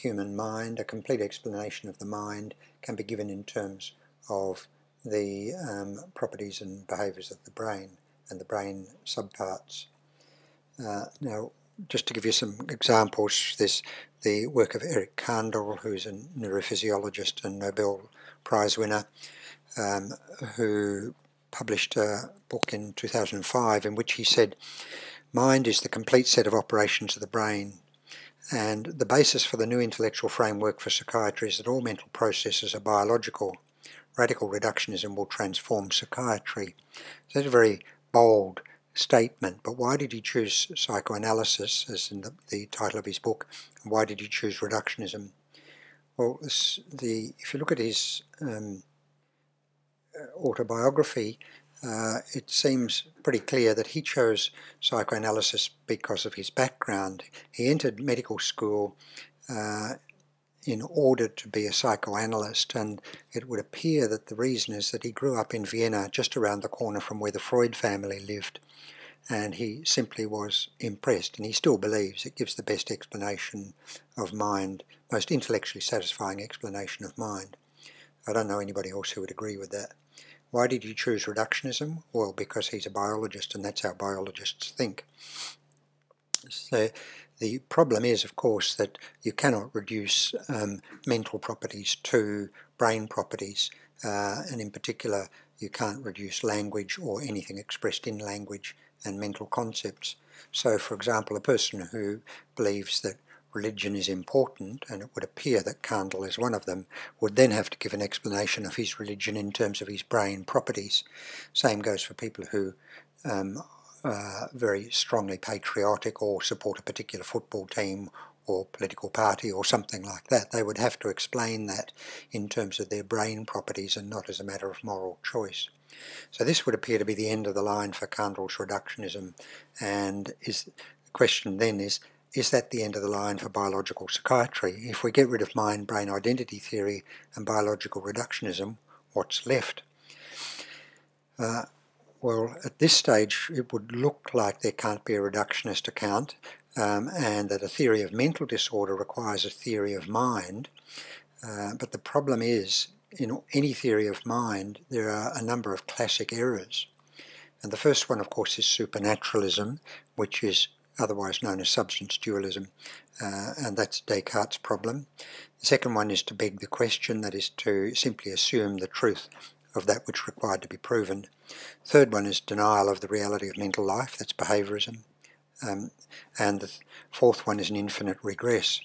human mind. A complete explanation of the mind can be given in terms of the um, properties and behaviours of the brain and the brain subparts. Uh, now, just to give you some examples, there's the work of Eric Kandel, who's a neurophysiologist and Nobel Prize winner, um, who published a book in 2005 in which he said, Mind is the complete set of operations of the brain, and the basis for the new intellectual framework for psychiatry is that all mental processes are biological. Radical reductionism will transform psychiatry. So that's a very bold statement, but why did he choose psychoanalysis as in the, the title of his book? And why did he choose reductionism? Well, this, the if you look at his um, autobiography, uh, it seems pretty clear that he chose psychoanalysis because of his background. He entered medical school uh, in order to be a psychoanalyst, and it would appear that the reason is that he grew up in Vienna, just around the corner from where the Freud family lived, and he simply was impressed, and he still believes it gives the best explanation of mind, most intellectually satisfying explanation of mind. I don't know anybody else who would agree with that. Why did he choose reductionism? Well, because he's a biologist, and that's how biologists think. So the problem is, of course, that you cannot reduce um, mental properties to brain properties, uh, and in particular, you can't reduce language or anything expressed in language and mental concepts. So, for example, a person who believes that religion is important, and it would appear that Kandel is one of them, would then have to give an explanation of his religion in terms of his brain properties. Same goes for people who um, uh, very strongly patriotic or support a particular football team or political party or something like that. They would have to explain that in terms of their brain properties and not as a matter of moral choice. So this would appear to be the end of the line for Kandel's reductionism and is the question then is is that the end of the line for biological psychiatry? If we get rid of mind-brain identity theory and biological reductionism, what's left? Uh, well, at this stage, it would look like there can't be a reductionist account, um, and that a theory of mental disorder requires a theory of mind. Uh, but the problem is, in any theory of mind, there are a number of classic errors. And the first one, of course, is supernaturalism, which is otherwise known as substance dualism, uh, and that's Descartes' problem. The second one is to beg the question, that is to simply assume the truth of that which required to be proven. Third one is denial of the reality of mental life, that's behaviorism. Um, and the fourth one is an infinite regress.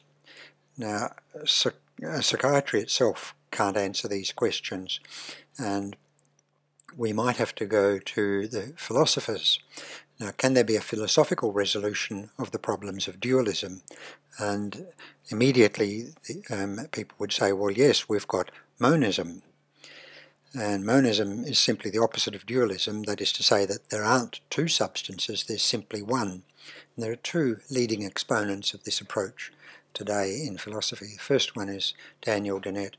Now, psychiatry itself can't answer these questions, and we might have to go to the philosophers. Now, can there be a philosophical resolution of the problems of dualism? And immediately um, people would say, well, yes, we've got monism. And monism is simply the opposite of dualism, that is to say that there aren't two substances, there's simply one. And there are two leading exponents of this approach today in philosophy. The first one is Daniel Dennett,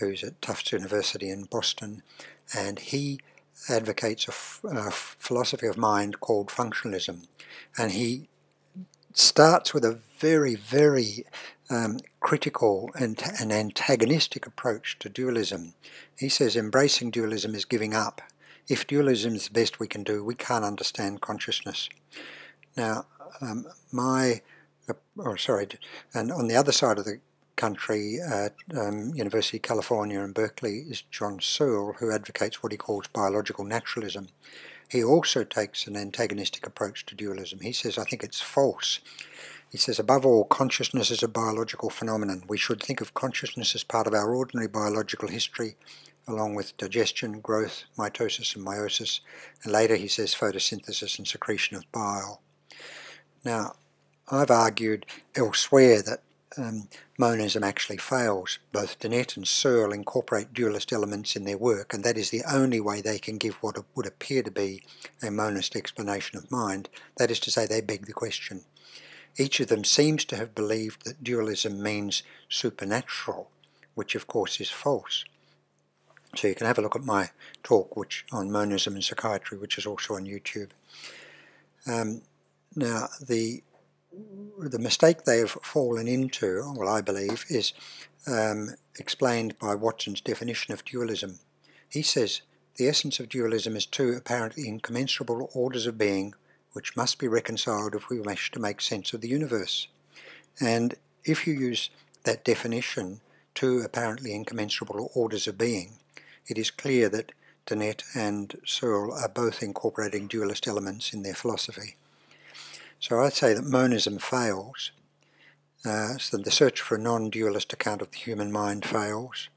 who's at Tufts University in Boston, and he advocates a, philosophy of mind called functionalism. And he starts with a very, very um, critical and an antagonistic approach to dualism. He says embracing dualism is giving up. If dualism is the best we can do, we can't understand consciousness. Now, um, my, uh, or sorry, and on the other side of the country at um, University of California in Berkeley is John Searle, who advocates what he calls biological naturalism. He also takes an antagonistic approach to dualism. He says, I think it's false he says, above all, consciousness is a biological phenomenon. We should think of consciousness as part of our ordinary biological history, along with digestion, growth, mitosis and meiosis, and later he says photosynthesis and secretion of bile. Now, I've argued elsewhere that um, monism actually fails. Both Dennett and Searle incorporate dualist elements in their work, and that is the only way they can give what would appear to be a monist explanation of mind. That is to say, they beg the question each of them seems to have believed that dualism means supernatural, which of course is false. So you can have a look at my talk which on monism and psychiatry, which is also on YouTube. Um, now, the the mistake they have fallen into, well, I believe, is um, explained by Watson's definition of dualism. He says the essence of dualism is two apparently incommensurable orders of being which must be reconciled if we wish to make sense of the universe. And if you use that definition, two apparently incommensurable orders of being, it is clear that Dennett and Searle are both incorporating dualist elements in their philosophy. So I'd say that monism fails, uh, so the search for a non-dualist account of the human mind fails,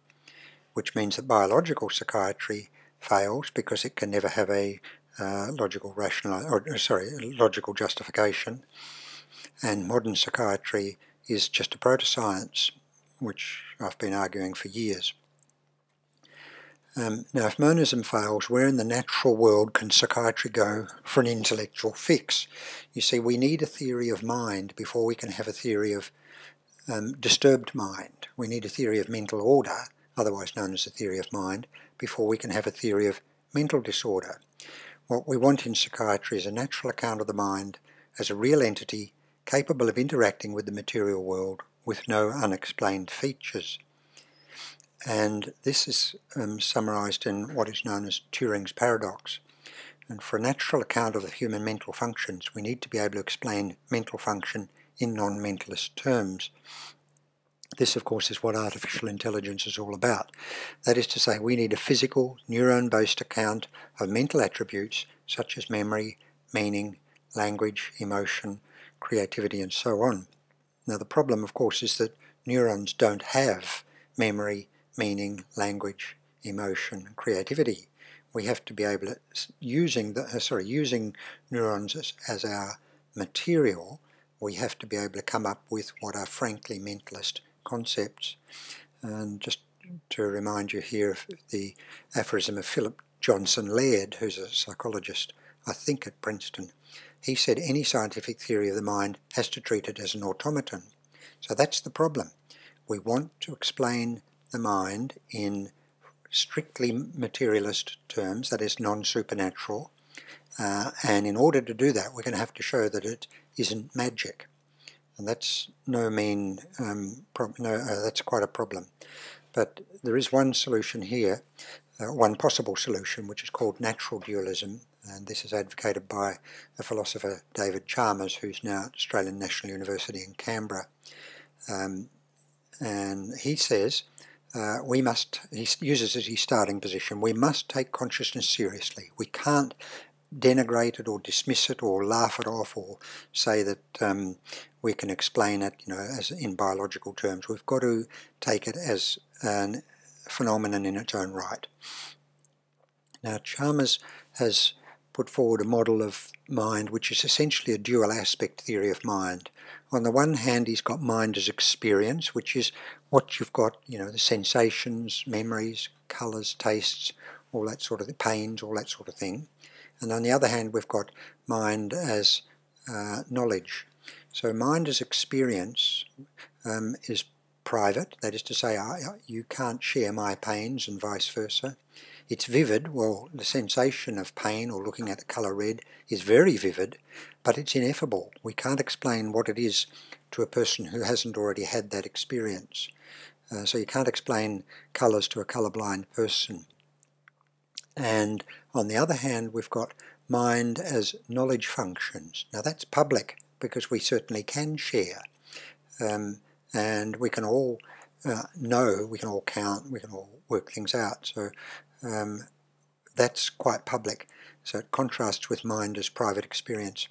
which means that biological psychiatry fails because it can never have a uh, logical rational or sorry logical justification, and modern psychiatry is just a proto-science, which I've been arguing for years. Um, now, if monism fails, where in the natural world can psychiatry go for an intellectual fix? You see, we need a theory of mind before we can have a theory of um, disturbed mind. We need a theory of mental order, otherwise known as the theory of mind, before we can have a theory of mental disorder. What we want in psychiatry is a natural account of the mind as a real entity capable of interacting with the material world with no unexplained features. And this is um, summarized in what is known as Turing's paradox. And for a natural account of the human mental functions, we need to be able to explain mental function in non-mentalist terms. This, of course, is what artificial intelligence is all about. That is to say, we need a physical, neuron-based account of mental attributes such as memory, meaning, language, emotion, creativity, and so on. Now, the problem, of course, is that neurons don't have memory, meaning, language, emotion, creativity. We have to be able to, using the, uh, sorry, using neurons as, as our material, we have to be able to come up with what are frankly mentalist concepts. And just to remind you here of the aphorism of Philip Johnson Laird, who's a psychologist, I think at Princeton. He said any scientific theory of the mind has to treat it as an automaton. So that's the problem. We want to explain the mind in strictly materialist terms, that is non-supernatural, uh, and in order to do that we're going to have to show that it isn't magic. And that's no mean, um, no, uh, that's quite a problem. But there is one solution here, uh, one possible solution, which is called natural dualism, and this is advocated by the philosopher David Chalmers, who's now at Australian National University in Canberra. Um, and he says uh, we must, he uses as his starting position, we must take consciousness seriously. We can't denigrate it or dismiss it or laugh it off or say that um, we can explain it, you know, as in biological terms. We've got to take it as a phenomenon in its own right. Now, Chalmers has put forward a model of mind which is essentially a dual aspect theory of mind. On the one hand, he's got mind as experience, which is what you've got, you know, the sensations, memories, colours, tastes, all that sort of thing, pains, all that sort of thing. And on the other hand, we've got mind as uh, knowledge. So mind as experience um, is private, that is to say, I, you can't share my pains and vice versa. It's vivid, well, the sensation of pain or looking at the colour red is very vivid, but it's ineffable. We can't explain what it is to a person who hasn't already had that experience. Uh, so you can't explain colours to a colourblind person. And on the other hand, we've got mind as knowledge functions. Now that's public because we certainly can share. Um, and we can all uh, know, we can all count, we can all work things out. So um, that's quite public. So it contrasts with mind as private experience.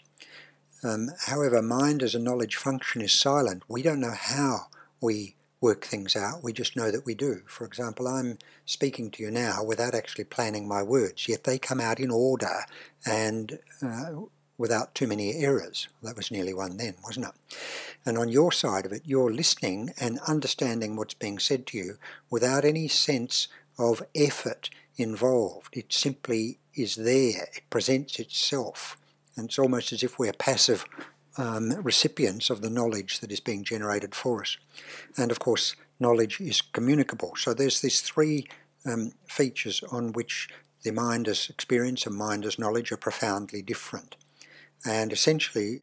Um, however, mind as a knowledge function is silent. We don't know how we work things out, we just know that we do. For example, I'm speaking to you now without actually planning my words, yet they come out in order and uh, without too many errors. That was nearly one then, wasn't it? And on your side of it, you're listening and understanding what's being said to you without any sense of effort involved. It simply is there. It presents itself. And it's almost as if we're passive um, recipients of the knowledge that is being generated for us. And of course, knowledge is communicable. So there's these three um, features on which the mind as experience and mind as knowledge are profoundly different. And essentially,